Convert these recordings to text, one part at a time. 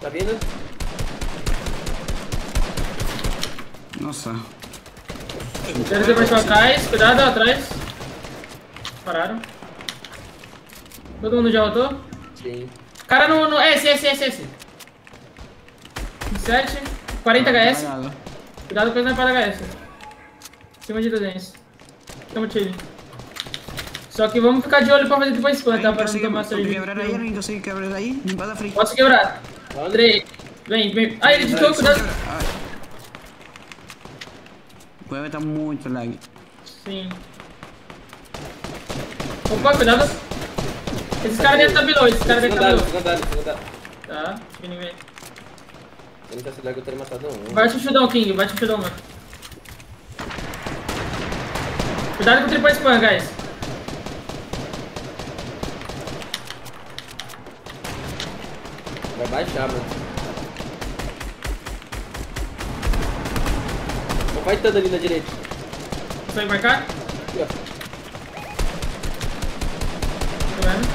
Tá vindo? Nossa. Eles depois pra trás, cuidado atrás. Pararam. Todo mundo já voltou? Sim. Cara no. no esse, esse, esse, esse. 27, 40 HS. Caralho. Cuidado com ele na para HS. Cima de 200. Tamo tiro. Só que vamos ficar de olho pra fazer depois spam, tá? Pra não tomar surge. quebrar aí? Alguém consegue quebrar aí? Limpa da frente. Posso quebrar. Andrei. Vem, vem. Ah, ele ditou, cuidado. O web tá muito lag. Sim. Opa, cuidado. Esses caras devem estar below, esses caras devem Segundo estar andar, below. Tá, deixa eu ver. Eu não consigo eu teria matado um. Bate o showdown, King, bate o showdown, mano. Cuidado com o triple spam, guys. Vai baixar, mano. Tô fightando ali na direita. Consegue marcar? Aqui, ó. Vendo.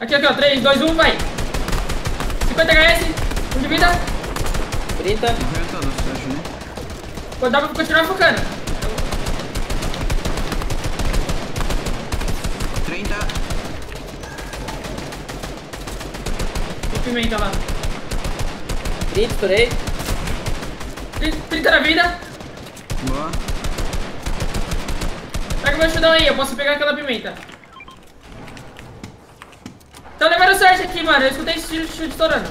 Aqui, aqui, ó. 3, 2, 1, vai. 50 HS. 1 de vida. 30. Morreu todos, eu acho, né? Pô, Dá pra continuar focando. 30. E pimenta lá. 30, estourei. 30 30 na vida. Boa. Pega o meu showdown aí, eu posso pegar aquela pimenta. Tão levando o Sérgio aqui, mano. Eu escutei esse tiro tiro estourando.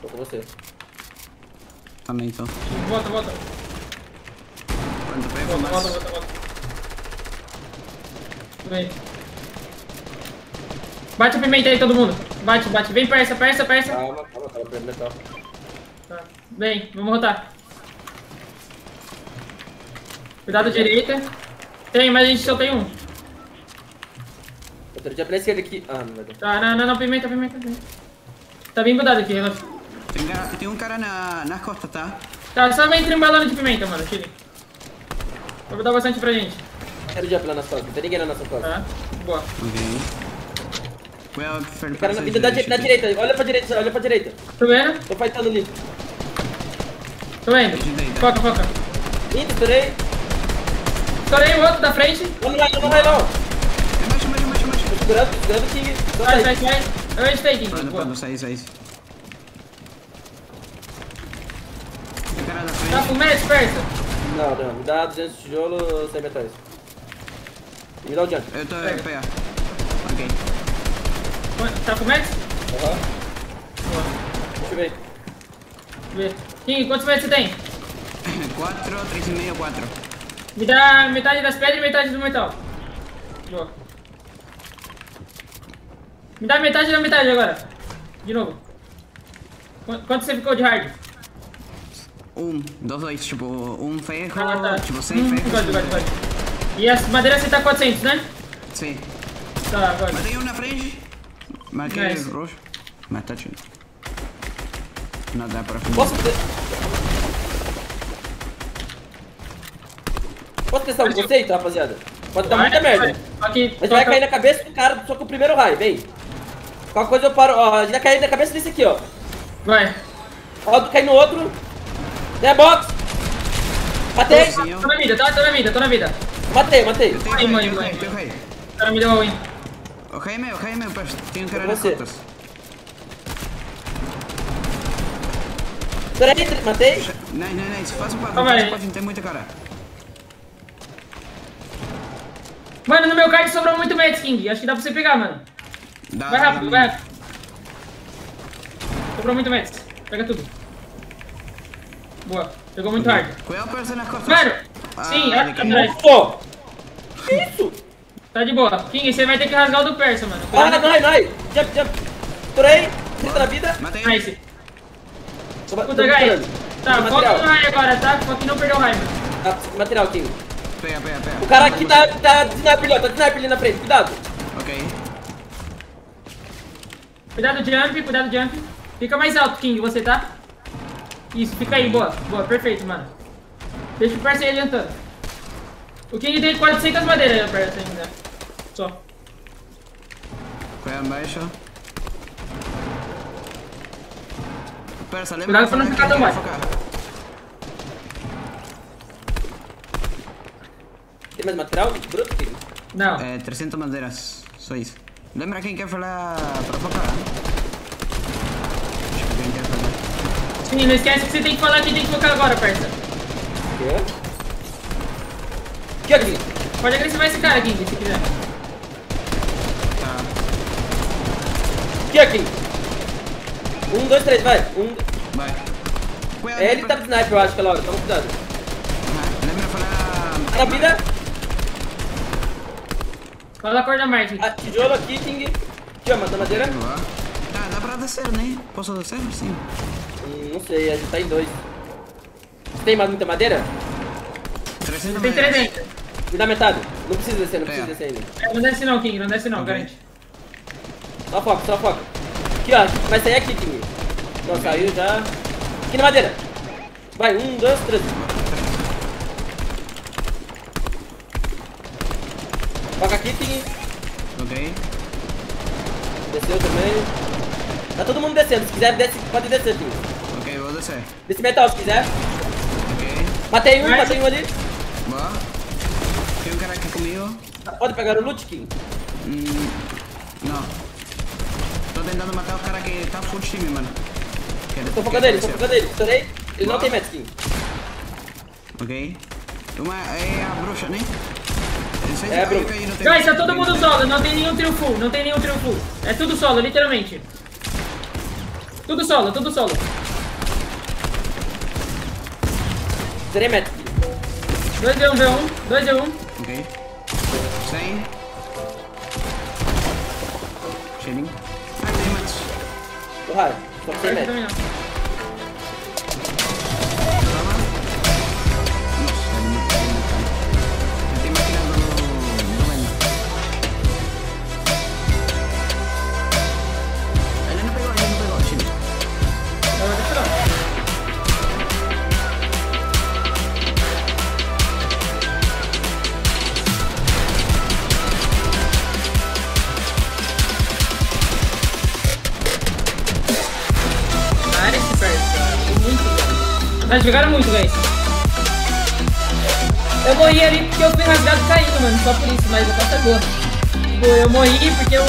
Tô com você. Também tô. Volta, volta. Volta, volta, volta, volta. Vem. Bate a pimenta aí, todo mundo. Bate, bate. Vem, persa, persa, persa. Calma, calma, calma, prendo metal. Tá. Vem, vamos rotar. Cuidado direita. Tem, mas a gente só tem um. Eu tô de pela esquerda aqui. Ah, não vai dar. Tá, não, não, não, pimenta, pimenta, pimenta. Tá bem cuidado aqui, relaxa. Tem, tem um cara na, nas costas, tá? Tá, só vem trimbalando de pimenta, mano, tire. Vai dar bastante pra gente. Quero de lá nas costas, não tem ninguém lá nas costas. Tá, boa. O cara na vida da, di- na direita, olha pra direita, olha pra direita. Tô vendo? Tô fightando ali. Tô vendo. Foca, foca. 30, estourei. Estourei o outro da frente. Não, não vai, não vai não. Embaixo, embaixo, embaixo, embaixo. Tô segurando, tô segurando o King. Sai, aí. sai, sai. Eu editei, King. Pronto, Boa. pronto, sai, sai. Tem cara da Tá frente. com match, persa. Não, não, me dá 200 tijolo, 100 metais. E me dá o jump. Eu tô Pega. PA. Ok. Tá com match? Aham. Boa. Deixa eu ver. Vê. King, quantos match você tem? 4, 3,5, 4. Me dá metade das pedras e metade do metal. Boa. Me dá metade da metade agora. De novo. Qu- Quanto você ficou de hard? Um, dos, dois, tipo, um ferro, Ah, tá. tipo, sem Hum, ferro. God, God, God. E as madeiras você tá 400, né? Sim. Tá, agora. Matei um na frente. Marquei Nice. roxo. Tá. Não dá pra fumar. Posso ter... Posso testar um conceito, rapaziada? Pode dar Vai, muita merda. Aqui, Mas vai cair na cabeça do cara só com o primeiro raio, vem. Qualquer coisa eu paro, ó, a gente vai cair na cabeça desse aqui, ó. Vai. Ó, cai no outro. É box. Matei. Sim, eu- Tô na vida, tá? Tô na vida, tô na vida. Matei, matei. Tenho Ai, rei, mãe, tenho mãe. rei, tenho rei. O cara me deu a win. O rei é meu, o rei é meu, parça. Tem um cara nas costas. Peraí, matei. Nice, nice, nice. Faz um Calma faz um papo, tem muita cara. Mano, no meu card sobrou muito match, King. Acho que dá pra você pegar, mano. Dá, Vai rápido, vai rápido. Sobrou muito match. Pega tudo. Boa. Pegou muito hard. Qual é o parça nas costas? Mano! Ah, Sim, atrás. Pô. Que isso? Tá de boa. King, você vai ter que rasgar o do persa, mano. Ah, não, não, não. Jump, jump. Estourei. 30 na vida. Matei. Nice. Tô Puta, guys. Tá, foca material. no raio agora, tá? Foca não perder o raio, mano. Ah, material, King. Pega, pega, pega. O cara aqui tá, tá de sniper ali, ó. Tá de sniper ali na frente. Cuidado. Ok. Cuidado jump, cuidado jump. Fica mais alto, King, você tá? Isso, fica aí, boa. Boa, perfeito, mano. Deixa o persa aí adiantando. O King tem 400 madeiras persa ainda. Só. Qual abaixo. Persa, lembra Cuidado de pra não ficar que tão baixo. Tem mais material? Bruto, King? Não. É, 300 madeiras, só isso. Lembra quem quer falar pra focar? Acho que quem quer falar. Sim, não esquece que você tem que falar quem tem que focar agora, parça. Aqui, ó, King. Pode agressivar esse cara, King, se quiser. Tá. Aqui, ó, King. Um, dois, três, vai. Um... Vai. É ele que tá de sniper, eu acho, aquela hora. Toma cuidado. Tá na vida. Fala a cor da Martin. Ah, tijolo aqui, King. Aqui, ó, mata madeira. Tá, dá pra descer, né? Posso descer? Sim. Hum, não sei, a gente tá em dois. Você tem mais muita madeira? 300 Tem madeiras. 300. Me dá metade. Não precisa descer, não precisa É. descer ainda. É, Não desce não, King, não desce não, garante. Só foca, só foca. Aqui, ó. Vai sair aqui, King. Não, saiu já. Aqui na madeira. Vai, um, dois, três. Foca aqui, King. Ok. Desceu também. Tá todo mundo descendo. Se quiser, desce, pode descer, King. Ok, vou descer. Desce metal se quiser. Ok. Matei um, matei um ali. Boa. Tem um cara aqui comigo. Pode pegar o loot, King. Hum, não. Tentando matar o cara que tá full time, mano. Que ele- Tô focando ele, tô focando ele. Estourei. Ele não Boa. tem match, King. Ok. Uma é a bruxa, né? É não tem- Guys, tá todo tem- mundo solo, não tem nenhum trio full, não tem nenhum trio full. É tudo solo, literalmente. Tudo solo, tudo solo. King. 2v1, V1, 2v1. Ok. 100. Cheirinho. Raro. Só que sem Mas jogaram muito, guys. Eu morri ali porque eu fui rasgado caindo, mano. Só por isso, mas a conta é boa. Tipo, eu morri porque o